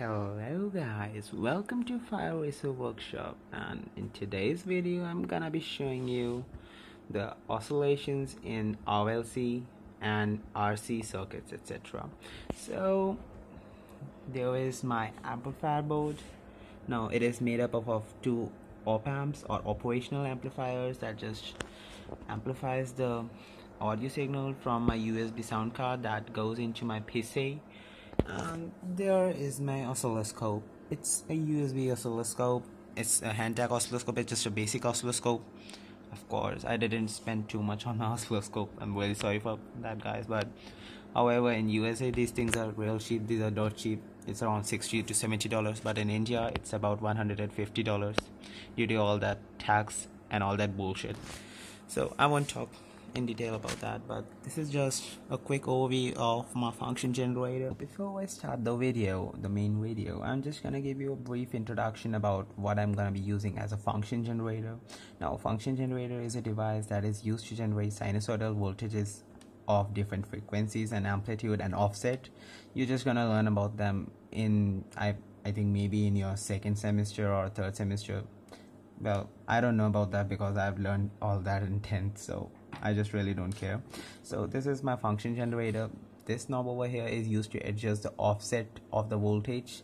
Hello guys, welcome to Fire Racer Workshop and in today's video I'm gonna be showing you the oscillations in RLC and RC circuits etc. So there is my amplifier board. Now it is made up of, of two op amps or operational amplifiers that just amplifies the audio signal from my USB sound card that goes into my PC and there is my oscilloscope. It's a USB oscilloscope. It's a Hantek oscilloscope. It's just a basic oscilloscope. Of course I didn't spend too much on the oscilloscope. I'm really sorry for that guys. But however in USA these things are real cheap. These are dirt cheap. It's around 60 to 70 dollars. But in India it's about 150 dollars due to all that tax and all that bullshit. So I won't talk in detail about that but this is just a quick overview of my function generator. Before I start the video the main video I'm just gonna give you a brief introduction about what I'm gonna be using as a function generator. Now function generator is a device that is used to generate sinusoidal voltages of different frequencies and amplitude and offset. You're just gonna learn about them in I I think maybe in your second semester or third semester. Well I don't know about that because I've learned all that in 10th so I just really don't care. So this is my function generator. This knob over here is used to adjust the offset of the voltage.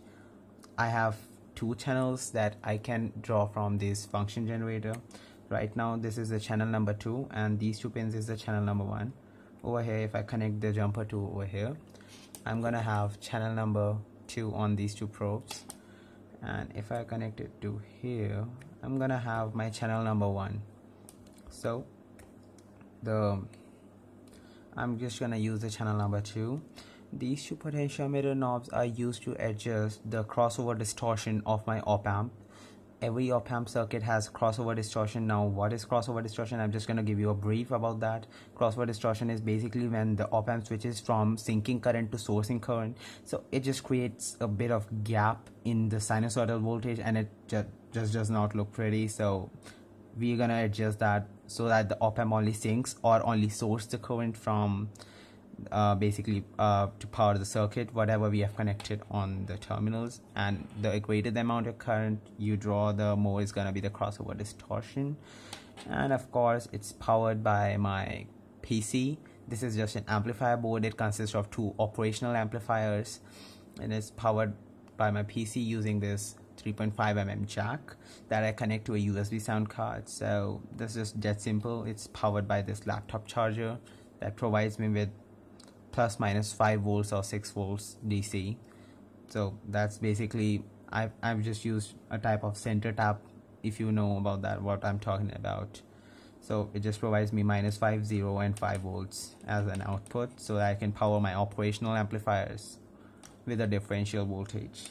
I have two channels that I can draw from this function generator. Right now this is the channel number two and these two pins is the channel number one. Over here if I connect the jumper to over here I'm gonna have channel number two on these two probes. And if I connect it to here I'm gonna have my channel number one. So the I'm just gonna use the channel number two. These two potentiometer knobs are used to adjust the crossover distortion of my op amp. Every op amp circuit has crossover distortion. Now what is crossover distortion? I'm just going to give you a brief about that. Crossover distortion is basically when the op amp switches from sinking current to sourcing current. So it just creates a bit of gap in the sinusoidal voltage and it just, just does not look pretty. So we're gonna adjust that so that the op amp only sinks or only source the current from uh, basically uh, to power the circuit whatever we have connected on the terminals. And the greater the amount of current you draw the more is gonna be the crossover distortion. And of course it's powered by my PC this is just an amplifier board. It consists of two operational amplifiers. And it's powered by my PC using this 3.5 mm jack that I connect to a USB sound card. So this is that simple. It's powered by this laptop charger that provides me with plus minus 5 volts or 6 volts DC so that's basically I've, I've just used a type of center tap if you know about that what I'm talking about. So it just provides me minus 5 0 and 5 volts as an output so that I can power my operational amplifiers with a differential voltage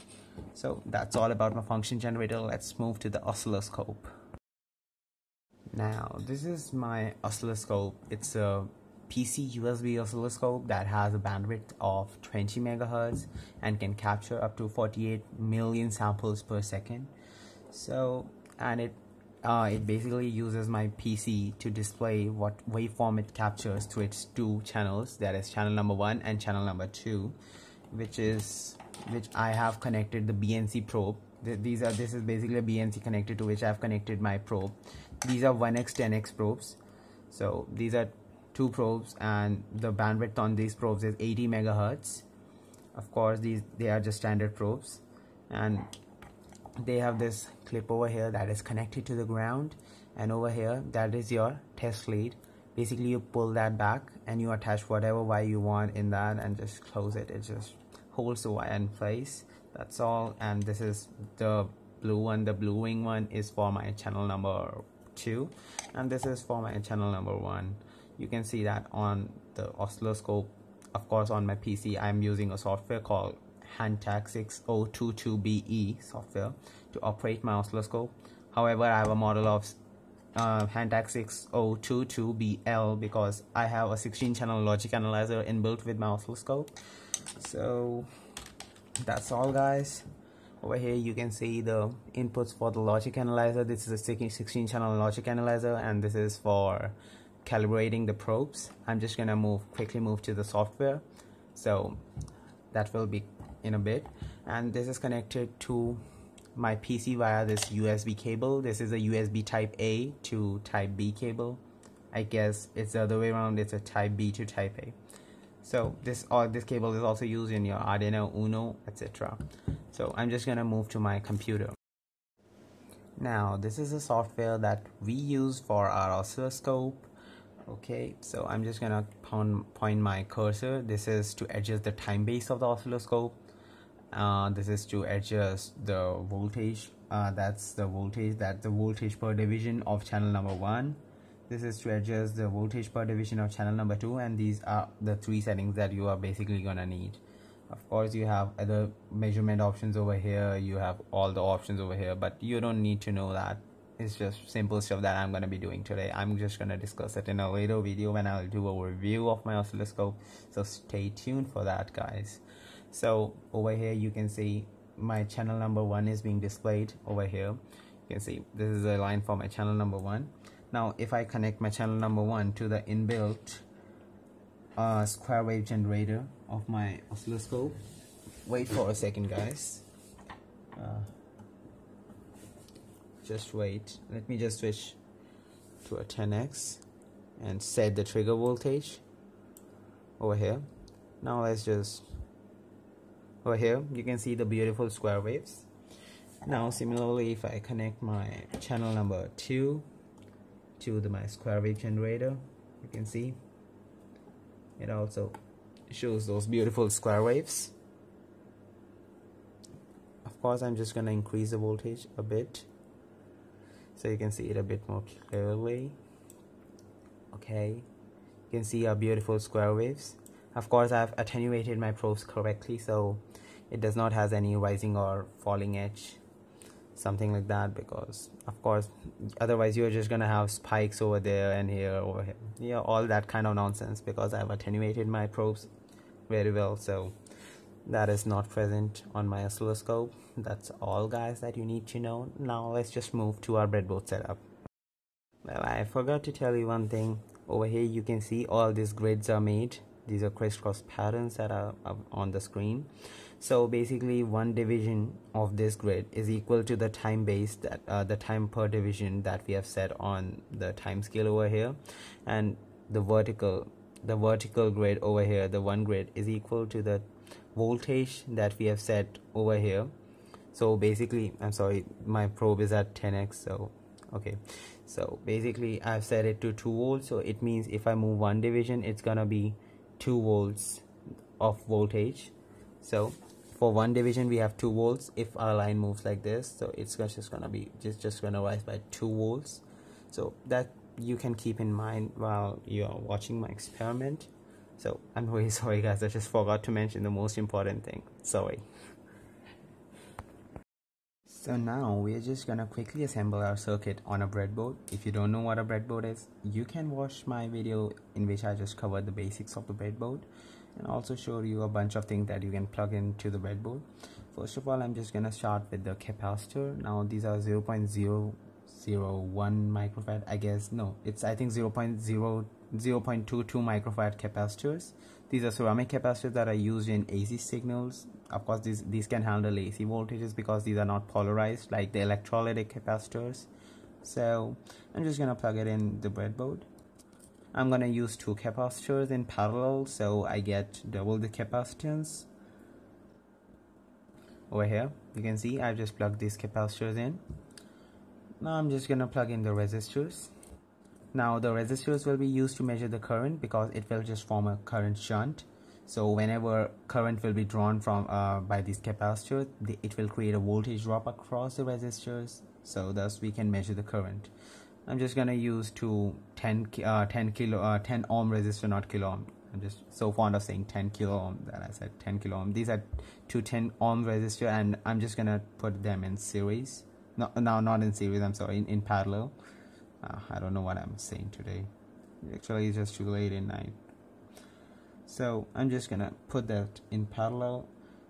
so that's all about my function generator. Let's move to the oscilloscope. Now this is my oscilloscope. It's a PC USB oscilloscope that has a bandwidth of 20 megahertz and can capture up to 48 million samples per second. So and it uh, it basically uses my PC to display what waveform it captures to its two channels. That is channel number one and channel number two which is which I have connected the BNC probe. These are this is basically a BNC connected to which I've connected my probe. These are 1x 10x probes. So these are two probes and the bandwidth on these probes is 80 megahertz. Of course these they are just standard probes. And they have this clip over here that is connected to the ground. And over here that is your test lead. Basically you pull that back and you attach whatever wire you want in that and just close it. It just holds the wire in place that's all. And this is the blue one. The blue wing one is for my channel number two. And this is for my channel number one. You can see that on the oscilloscope. Of course on my PC I'm using a software called Hantek 6022BE software to operate my oscilloscope. However I have a model of uh, Hantek 6022BL because I have a 16 channel logic analyzer inbuilt with my oscilloscope. So that's all guys. Over here you can see the inputs for the logic analyzer. This is a 16 channel logic analyzer and this is for calibrating the probes. I'm just gonna move quickly move to the software. So that will be in a bit. And this is connected to my PC via this USB cable. This is a USB type A to type B cable. I guess it's the other way around. It's a type B to type A. So this uh, this cable is also used in your Arduino Uno etc so I'm just gonna move to my computer. Now this is a software that we use for our oscilloscope. Okay so I'm just gonna point my cursor. This is to adjust the time base of the oscilloscope uh, this is to adjust the voltage. Uh, that's the voltage that the voltage per division of channel number one. This is to adjust the voltage per division of channel number two and these are the three settings that you are basically gonna need. Of course you have other measurement options over here. You have all the options over here but you don't need to know that. It's just simple stuff that I'm gonna be doing today. I'm just gonna discuss it in a later video when I'll do a review of my oscilloscope. So stay tuned for that guys so over here you can see my channel number one is being displayed over here. You can see this is a line for my channel number one. Now if I connect my channel number one to the inbuilt uh, square wave generator of my oscilloscope wait for a second guys. Uh, just wait. Let me just switch to a 10x and set the trigger voltage over here. Now let's just over here you can see the beautiful square waves. Now similarly if I connect my channel number 2 to the my square wave generator you can see it also shows those beautiful square waves. Of course I'm just gonna increase the voltage a bit so you can see it a bit more clearly. Okay you can see our beautiful square waves of course I've attenuated my probes correctly so it does not has any rising or falling edge something like that because of course otherwise you're just gonna have spikes over there and here over here. Yeah all that kind of nonsense because I've attenuated my probes very well so that is not present on my oscilloscope. That's all guys that you need to know. Now let's just move to our breadboard setup. Well I forgot to tell you one thing. Over here you can see all these grids are made these are crisscross patterns that are on the screen. So basically one division of this grid is equal to the time base that uh, the time per division that we have set on the time scale over here. And the vertical the vertical grid over here the one grid is equal to the voltage that we have set over here. So basically i'm sorry my probe is at 10x so okay. So basically i've set it to 2 volts so it means if i move one division it's gonna be 2 volts of voltage. So for one division we have 2 volts. If our line moves like this so it's just gonna be just just gonna rise by 2 volts. So that you can keep in mind while you're watching my experiment. So i'm really sorry guys. I just forgot to mention the most important thing. Sorry so now we're just gonna quickly assemble our circuit on a breadboard. If you don't know what a breadboard is you can watch my video in which i just covered the basics of the breadboard and also show you a bunch of things that you can plug into the breadboard. First of all i'm just gonna start with the capacitor. Now these are 0 0.001 microfarad i guess. No it's i think 0 0.0 0 0.22 microfarad capacitors these are ceramic capacitors that are used in AC signals of course these these can handle AC voltages because these are not polarized like the electrolytic capacitors. So I'm just gonna plug it in the breadboard. I'm gonna use two capacitors in parallel so I get double the capacitance. Over here you can see I've just plugged these capacitors in. Now I'm just gonna plug in the resistors now the resistors will be used to measure the current because it will just form a current shunt. So whenever current will be drawn from uh, by these capacitors it will create a voltage drop across the resistors. So thus we can measure the current. I'm just gonna use two 10 uh, 10 kilo uh, 10 ohm resistor not kilo ohm. I'm just so fond of saying 10 kilo ohm that I said 10 kilo ohm. These are two 10 ohm resistor and I'm just gonna put them in series. No now not in series I'm sorry in, in parallel uh, I don't know what I'm saying today. Actually it's just too late in night. So I'm just gonna put that in parallel.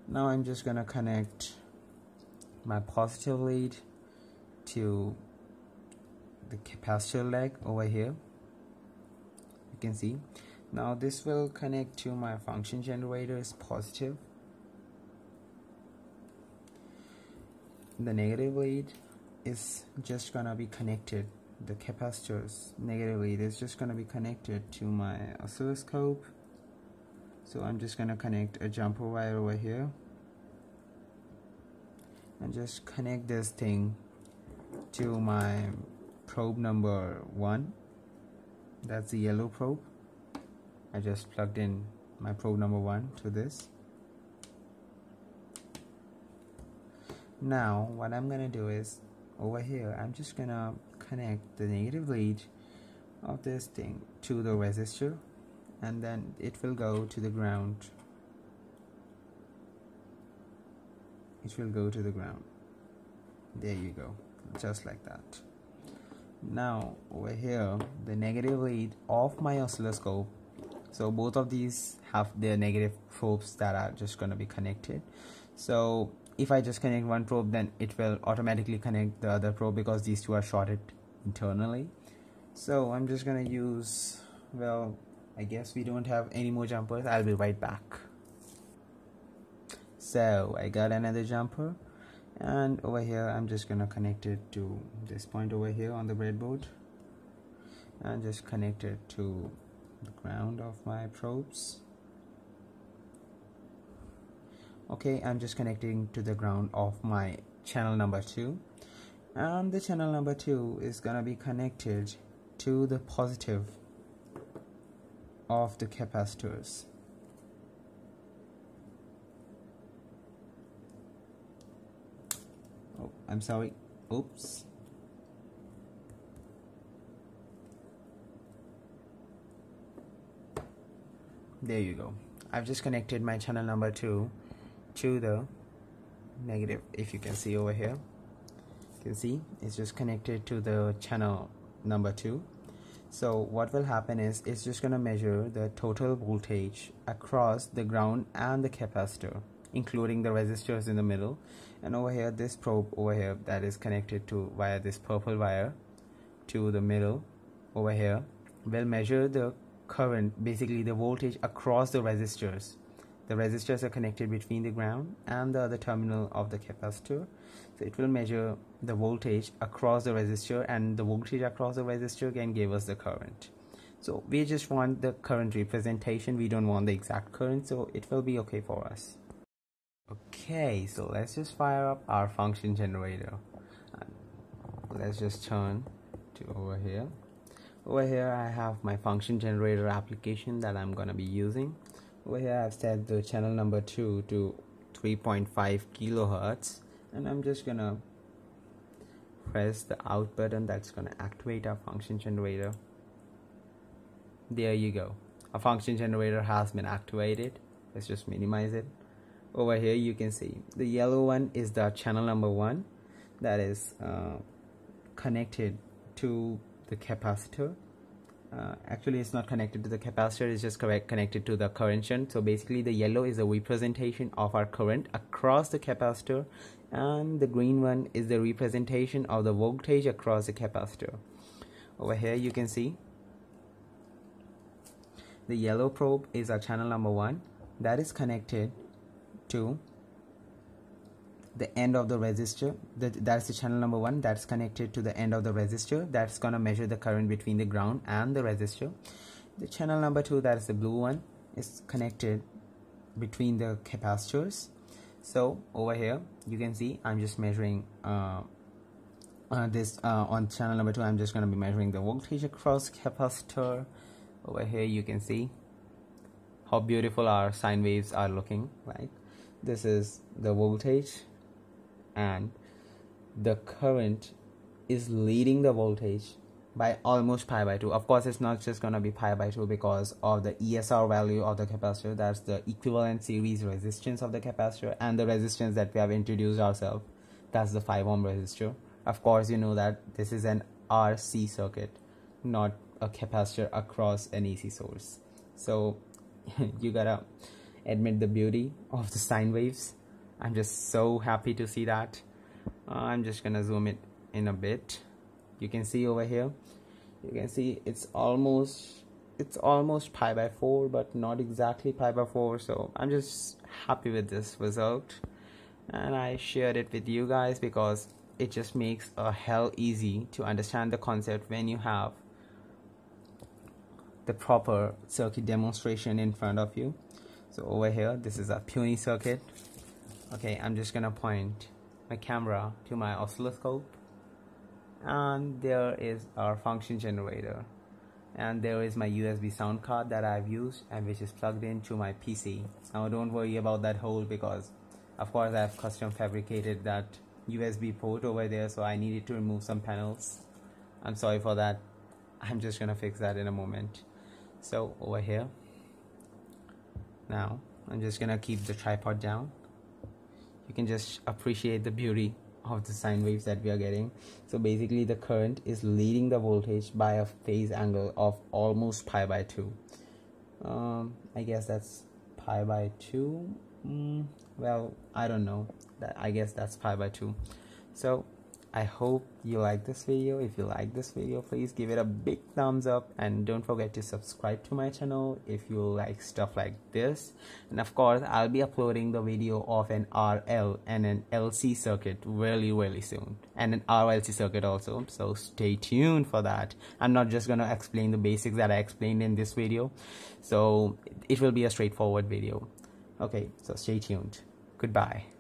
Now I'm just gonna connect my positive lead to the capacitor leg over here. You can see. Now this will connect to my function generator is positive. The negative lead is just gonna be connected the capacitors negatively lead is just gonna be connected to my oscilloscope. So I'm just gonna connect a jumper wire over here. And just connect this thing to my probe number one. That's the yellow probe. I just plugged in my probe number one to this. Now what I'm gonna do is over here I'm just gonna connect the negative lead of this thing to the resistor and then it will go to the ground. It will go to the ground. There you go. Just like that. Now over here the negative lead of my oscilloscope. So both of these have their negative probes that are just going to be connected. So if I just connect one probe then it will automatically connect the other probe because these two are shorted internally. So I'm just gonna use well I guess we don't have any more jumpers. I'll be right back. So I got another jumper and over here I'm just gonna connect it to this point over here on the breadboard and just connect it to the ground of my probes okay I'm just connecting to the ground of my channel number two. And the channel number two is gonna be connected to the positive of the capacitors. Oh I'm sorry. Oops. There you go. I've just connected my channel number two to the negative if you can see over here. You can see it's just connected to the channel number two. So what will happen is it's just going to measure the total voltage across the ground and the capacitor including the resistors in the middle. And over here this probe over here that is connected to via this purple wire to the middle over here will measure the current basically the voltage across the resistors the resistors are connected between the ground and the other terminal of the capacitor. So it will measure the voltage across the resistor and the voltage across the resistor can give us the current. So we just want the current representation. We don't want the exact current. So it will be okay for us. Okay, so let's just fire up our function generator. Let's just turn to over here. Over here I have my function generator application that I'm gonna be using over here I've set the channel number 2 to 3.5 kilohertz and I'm just gonna press the out button that's gonna activate our function generator. There you go. A function generator has been activated. Let's just minimize it. Over here you can see the yellow one is the channel number one that is uh, connected to the capacitor uh, actually it's not connected to the capacitor it's just correct connected to the current shunt. So basically the yellow is a representation of our current across the capacitor and the green one is the representation of the voltage across the capacitor. Over here you can see the yellow probe is our channel number one. That is connected to the end of the resistor that, that's the channel number one that's connected to the end of the resistor that's gonna measure the current between the ground and the resistor the channel number two that is the blue one is connected between the capacitors. So over here you can see I'm just measuring uh, uh, this uh, on channel number two I'm just going to be measuring the voltage across capacitor. Over here you can see how beautiful our sine waves are looking like. This is the voltage and the current is leading the voltage by almost pi by 2 of course it's not just gonna be pi by 2 because of the ESR value of the capacitor. That's the equivalent series resistance of the capacitor and the resistance that we have introduced ourselves. That's the 5 ohm resistor. Of course you know that this is an RC circuit not a capacitor across an AC source. So you gotta admit the beauty of the sine waves I'm just so happy to see that. Uh, I'm just gonna zoom it in a bit. You can see over here. You can see it's almost it's almost pi by 4 but not exactly pi by 4 so I'm just happy with this result. And I shared it with you guys because it just makes a hell easy to understand the concept when you have the proper circuit demonstration in front of you. So over here this is a puny circuit okay I'm just gonna point my camera to my oscilloscope. And there is our function generator. And there is my USB sound card that I've used and which is plugged into my PC now don't worry about that hole because of course I've custom fabricated that USB port over there so I needed to remove some panels. I'm sorry for that. I'm just gonna fix that in a moment. So over here. Now I'm just gonna keep the tripod down you can just appreciate the beauty of the sine waves that we are getting. So basically the current is leading the voltage by a phase angle of almost pi by 2 um, I guess that's pi by 2 mm, well I don't know. That I guess that's pi by 2 so I hope you like this video. If you like this video, please give it a big thumbs up and don't forget to subscribe to my channel if you like stuff like this. And of course, I'll be uploading the video of an RL and an LC circuit really, really soon. And an RLC circuit also. So stay tuned for that. I'm not just going to explain the basics that I explained in this video. So it will be a straightforward video. Okay, so stay tuned. Goodbye.